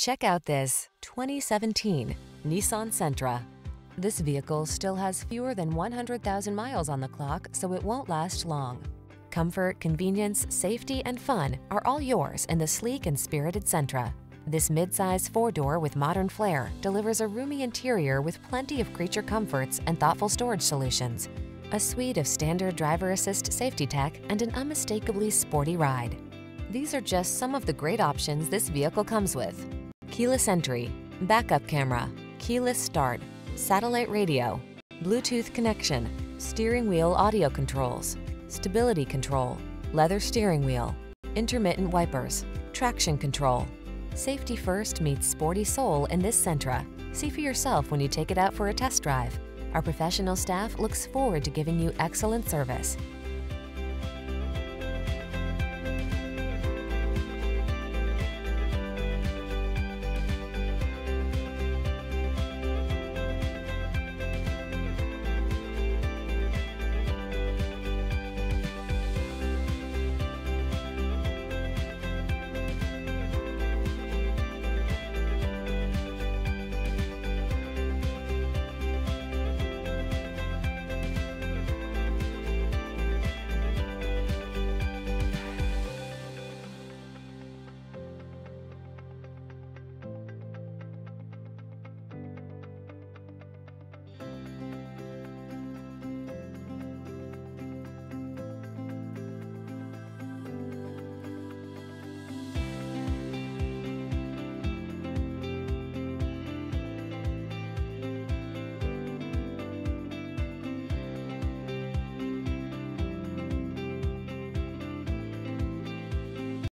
Check out this 2017 Nissan Sentra. This vehicle still has fewer than 100,000 miles on the clock, so it won't last long. Comfort, convenience, safety, and fun are all yours in the sleek and spirited Sentra. This midsize four-door with modern flair delivers a roomy interior with plenty of creature comforts and thoughtful storage solutions. A suite of standard driver assist safety tech and an unmistakably sporty ride. These are just some of the great options this vehicle comes with. Keyless entry, backup camera, keyless start, satellite radio, Bluetooth connection, steering wheel audio controls, stability control, leather steering wheel, intermittent wipers, traction control. Safety first meets sporty soul in this Sentra. See for yourself when you take it out for a test drive. Our professional staff looks forward to giving you excellent service.